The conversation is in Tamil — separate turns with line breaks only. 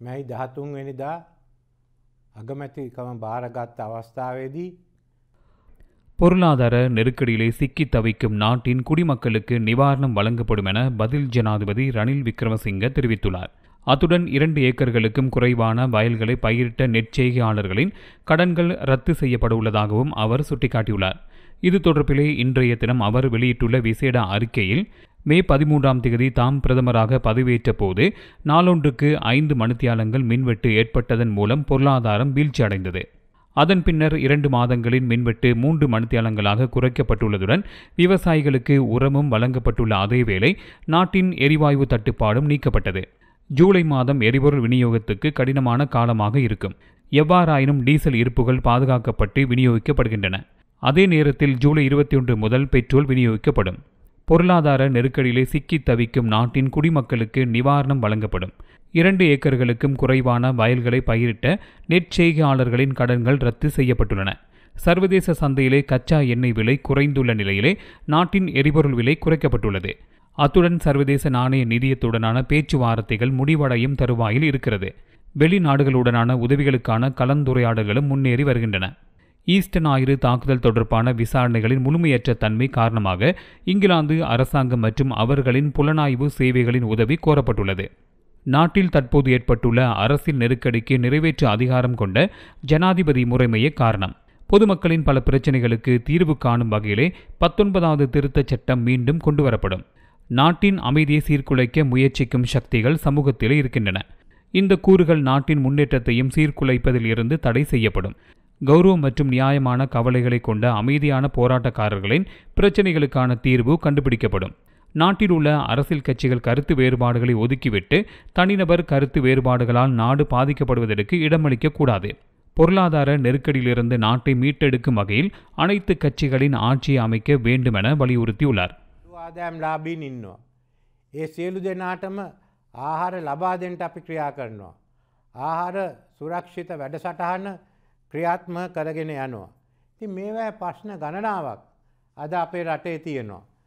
මැයි දහතුන්වෙනිදා අගමැතිකම භාරගත්ත අවස්ථාවේදී
பொருளாதார நெருக்கடியிலே சிக்கித் தவிக்கும் நாட்டின் குடிமக்களுக்கு நிவாரணம் வழங்கப்படும் என பதில் ஜனாதிபதி ரணில் விக்ரமசிங்க தெரிவித்துள்ளார் அத்துடன் இரண்டு ஏக்கர்களுக்கும் குறைவான வயல்களை பயிரிட்ட நெற்செய்கையாளர்களின் கடன்கள் ரத்து செய்யப்பட உள்ளதாகவும் அவர் சுட்டிக்காட்டியுள்ளார் இது தொடர்பிலே இன்றைய தினம் அவர் வெளியிட்டுள்ள விசேட அறிக்கையில் மே பதிமூன்றாம் தேதி தாம் பிரதமராக பதவியேற்ற போது நாளொன்றுக்கு ஐந்து மணித்தியாலங்கள் மின்வெட்டு ஏற்பட்டதன் மூலம் பொருளாதாரம் வீழ்ச்சியடைந்தது. அதன் பின்னர் இரண்டு மாதங்களின் மின்வெட்டு மூன்று மணித்தியாலங்களாக குறைக்கப்பட்டுள்ளதுடன் விவசாயிகளுக்கு உரமும் வழங்கப்பட்டுள்ள அதேவேளை நாட்டின் எரிவாயு தட்டுப்பாடும் நீக்கப்பட்டது. ஜூலை மாதம் எரிபொருள் விநியோகத்துக்கு கடினமான காலமாக இருக்கும். எவ்வாறாயினும் டீசல் இருப்புகள் பாதுகாக்கப்பட்டு விநியோகிக்கப்படுகின்றன. அதே நேரத்தில் ஜூலை இருபத்தி ஒன்று முதல் பெட்ரோல் விநியோகிக்கப்படும். பொருளாதார நெருக்கடியிலே சிக்கித் தவிக்கும் நாட்டின் குடிமக்களுக்கு நிவாரணம் வழங்கப்படும். இரண்டு ஏக்கர்களுக்கும் குறைவான வயல்களை பயிரிட்ட நெற்செய்கையாளர்களின் கடன்கள் ரத்து செய்யப்பட்டுள்ளன. சர்வதேச சந்தையிலே கச்சா எண்ணெய் விலை குறைந்துள்ள நிலையிலே நாட்டின் எரிபொருள் விலை குறைக்கப்பட்டுள்ளது. அத்துடன் சர்வதேச நாணய நிதியத்துடனான பேச்சுவார்த்தைகள் முடிவடையும் தருவாயில் இருக்கிறது. வெளிநாடுகளுடனான உதவிகளுக்கான கலந்துரையாடல்களும் முன்னேறி வருகின்றன. ஈஸ்டர் ஞாயிறு தாக்குதல் தொடர்பான விசாரணைகளின் முழுமையற்ற தன்மை காரணமாக இங்கிலாந்து அரசாங்கம் மற்றும் அவர்களின் புலனாய்வு சேவைகளின் உதவி கோரப்பட்டுள்ளது. நாட்டில் தற்போது ஏற்பட்டுள்ள அரசியல் நெருக்கடிக்கு நிறைவேற்று அதிகாரம் கொண்ட ஜனாதிபதி முறைமையே காரணம். பொதுமக்களின் பல பிரச்சினைகளுக்கு தீர்வு காணும் வகையிலே பத்தொன்பதாவது திருத்தச் சட்டம் மீண்டும் கொண்டுவரப்படும். நாட்டின் அமைதியை சீர்குலைக்க முயற்சிக்கும் சக்திகள் சமூகத்திலே இருக்கின்றன. இந்த கூறுகள் நாட்டின் முன்னேற்றத்தையும் சீர்குலைப்பதில் இருந்து தடை செய்யப்படும். கௌரவம் மற்றும் நியாயமான கவலைகளை கொண்ட அமைதியான போராட்டக்காரர்களின் பிரச்சினைகளுக்கான தீர்வு கண்டுபிடிக்கப்படும் நாட்டில் உள்ள அரசியல் கட்சிகள் கருத்து வேறுபாடுகளை ஒதுக்கிவிட்டு தனிநபர் கருத்து வேறுபாடுகளால் நாடு பாதிக்கப்படுவதற்கு இடமளிக்க கூடாது பொருளாதார நெருக்கடியிலிருந்து நாட்டை மீட்டெடுக்கும் வகையில் அனைத்து கட்சிகளின் ஆட்சியை அமைக்க வேண்டுமென வலியுறுத்தியுள்ளார்
ආදෑම් ලාබීන් ඉන්නවා. ඒ සියලු දෙනාටම ආහාර ලබාදෙන්ට අපි ක්‍රියා කරනවා. ආහාර සුරක්ෂිත වැඩසටහන ක්‍රියාත්ම කරගෙන යනවා. ති මේවැ ප්‍රශ්න ගණනාවක් අද අපේ රටේ තියෙනවා.